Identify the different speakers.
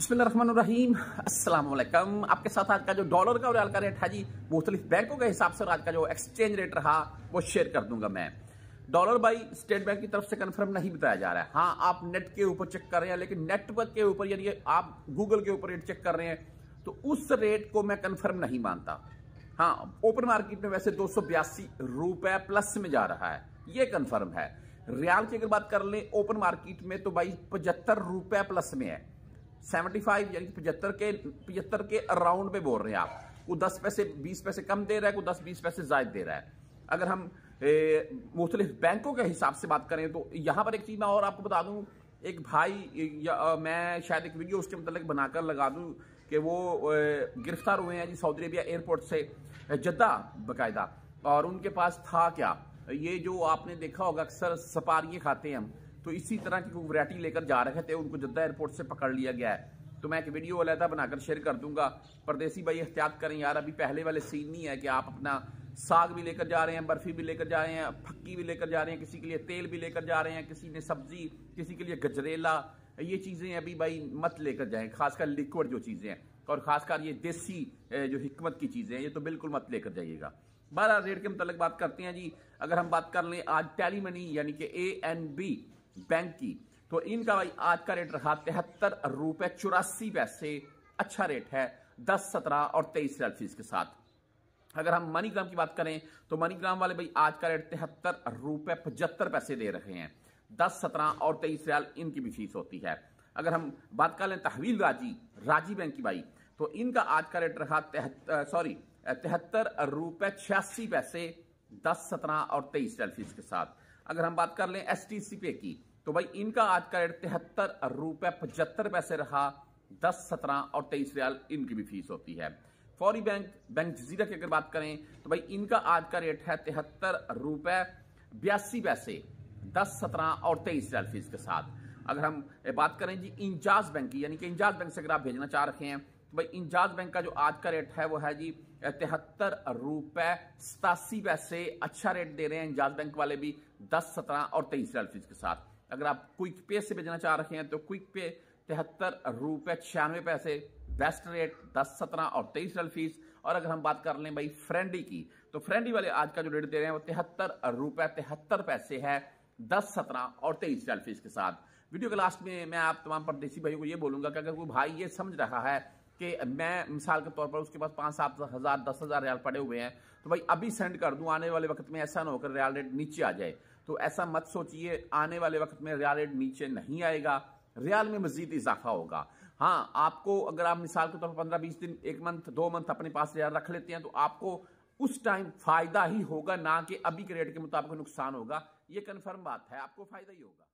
Speaker 1: बसमीम आपके साथ आज का जो डॉलर का और रियाल का रेट है जी, मुख्तलिफ़ बैंकों के हिसाब से आज का जो एक्सचेंज रेट रहा, वो शेयर कर दूँगा मैं। डॉलर बाई स्टेट बैंक की तरफ़ से कंफर्म नहीं बताया जा रहा है। हाँ आप नेट के ऊपर चेक कर रहे हैं, लेकिन नेटवर्क के ऊपर यदि आप गूगल के ऊपर रेट चेक कर रहे हैं तो उस रेट को मैं कंफर्म नहीं मानता। हाँ ओपन मार्केट में वैसे दो रुपए प्लस में जा रहा है। ये कंफर्म है। रियाल की अगर बात कर लें ओपन मार्केट में तो भाई पचहत्तर रुपए प्लस में है। सेवेंटी फाइव यानी पचहत्तर के पचहत्तर के अराउंड पे बोल रहे हैं आप। वो दस पैसे बीस पैसे कम दे रहा है को दस बीस पैसे ज़्यादा दे रहा है। अगर हम मुख्तलिफ़ बैंकों के हिसाब से बात करें तो यहाँ पर एक चीज़ मैं और आपको बता दूँ। एक भाई या, आ, मैं शायद एक वीडियो उसके मतलब बनाकर लगा दूँ कि वो गिरफ़्तार हुए हैं जी सऊदी अरेबिया एयरपोर्ट से जद्दा बकायदा। और उनके पास था क्या? ये जो आपने देखा होगा अक्सर सपारियाँ खाते हैं हम। तो इसी तरह की कोई वरायटी लेकर जा रहे थे, उनको जद्दा एयरपोर्ट से पकड़ लिया गया है। तो मैं एक वीडियो अलहदा बनाकर शेयर कर दूँगा। परदेसी भाई एहतियात करें यार, अभी पहले वाले सीन नहीं है कि आप अपना साग भी लेकर जा रहे हैं, बर्फ़ी भी लेकर जा रहे हैं, फक्की भी लेकर जा रहे हैं, किसी के लिए तेल भी लेकर जा रहे हैं, किसी ने सब्ज़ी, किसी के लिए गजरेला, ये चीज़ें अभी भाई मत लेकर जाएँ, खासकर लिक्विड जो चीज़ें हैं। और खासकर ये देसी जो हिकमत की चीज़ें हैं, ये तो बिल्कुल मत लेकर जाइएगा। बारह रेट के मतलब बात करते हैं जी। अगर हम बात कर लें आज टेली मनी यानी कि ए एन बी बैंक की। तो इनका भाई, आज का रेट रखा तिहत्तर रुपए चौरासी पैसे। अच्छा रेट है, दस, सत्रह और तेईस रियल फ़ीस के साथ। अगर हम मनीग्राम की बात करें तो मनीग्राम वाले भाई, आज का रेट तिहत्तर रुपए पचहत्तर पैसे दे रहे हैं। दस, सत्रह और तेईस रियाल इनकी भी फ़ीस होती है। अगर हम बात कर लें तहवील राज़ी राज़ी बैंक की भाई तो इनका आज का रेट रहा सॉरी तिहत्तर रुपए छियासी पैसे, दस, सत्रह और तेईस रियाल फ़ीस के साथ। अगर हम बात कर लें एस टी सी पे की तो भाई इनका आज का रेट तिहत्तर रुपए पचहत्तर पैसे रहा, दस सत्रह और तेईस रियाल इनकी भी फ़ीस होती है। फौरी बैंक बैंक जजीरा की अगर बात करें तो भाई इनका आज का रेट है तिहत्तर रुपए बयासी पैसे, दस सत्रह और तेईस रियाल फ़ीस के साथ। अगर हम बात करें जी इंजाज बैंक की, यानी कि इंजाज बैंक से अगर आप भेजना चाह रहे हैं तो भाई इंजाज बैंक का जो आज का रेट है वो है जी तिहत्तर रुपए सतासी पैसे। अच्छा रेट दे रहे हैं इंजाज बैंक वाले भी, दस सत्रह और तेईस रियाल फ़ीस के साथ। अगर आप क्विक पे से भेजना चाह रहे हैं तो क्विक पे तिहत्तर रुपए छियानवे पैसे, बेस्ट रेट दस, सत्रह और तेईस फ़ीस और अगर हम बात कर लें भाई फ्रेंडी की तो फ्रेंडी वाले आज का जो रेट दे रहे हैं, वो तिहत्तर रुपये तिहत्तर पैसे है, दस, सत्रह और तेईस फ़ीस के साथ। वीडियो के लास्ट में मैं आप तमाम परदेसी भाइयों को ये बोलूँगा कि अगर कोई भाई ये समझ रहा है कि मैं मिसाल के तौर पर उसके पास पाँच, सात हज़ार, दस हज़ार रियाल पड़े हुए हैं तो भाई अभी सेंड कर दूँ, आने वाले वक्त में ऐसा ना होकर रियाल रेट नीचे आ जाए। तो ऐसा मत सोचिए, आने वाले वक्त में रियाल रेट नीचे नहीं आएगा, रियाल में मजीद इजाफा होगा। हाँ आपको अगर आप मिसाल के तौर पर पंद्रह बीस दिन, एक मंथ, दो मंथ अपने पास रियाल रख लेते हैं तो आपको उस टाइम फ़ायदा ही होगा, ना कि अभी के रेट के मुताबिक नुकसान होगा। ये कन्फर्म बात है, आपको फ़ायदा ही होगा।